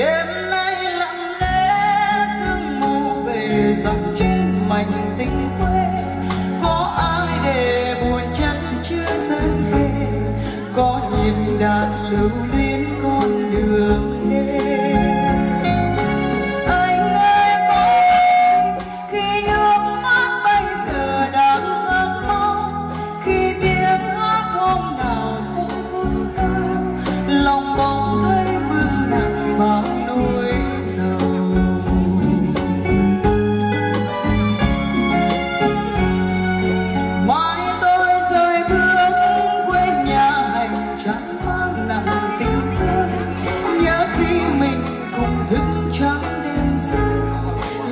đêm nay lặng lẽ sương mù về dặn trên mảnh tình quê.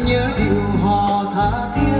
nhớ điều hò tha thiết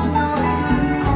Oh, no, no.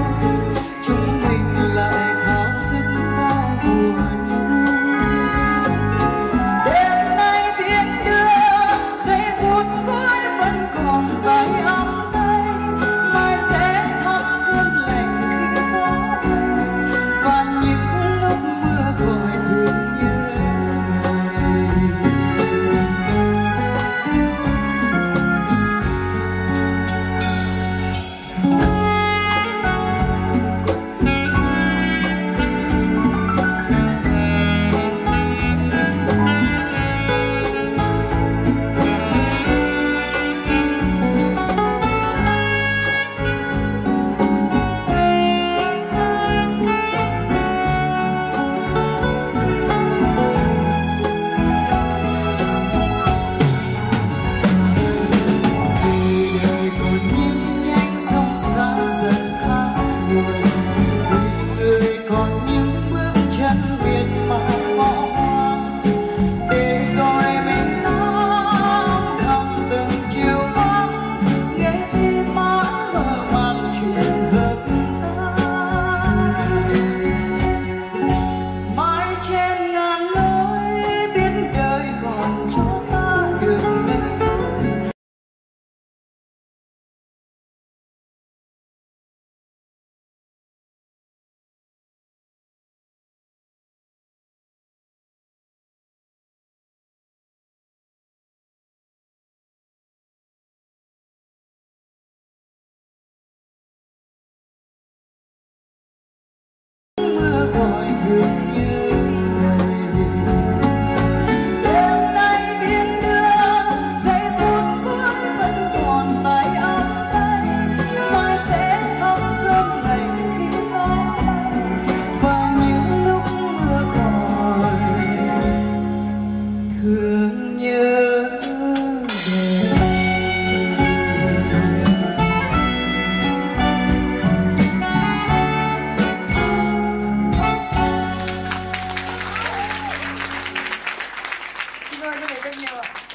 这玩意就这么了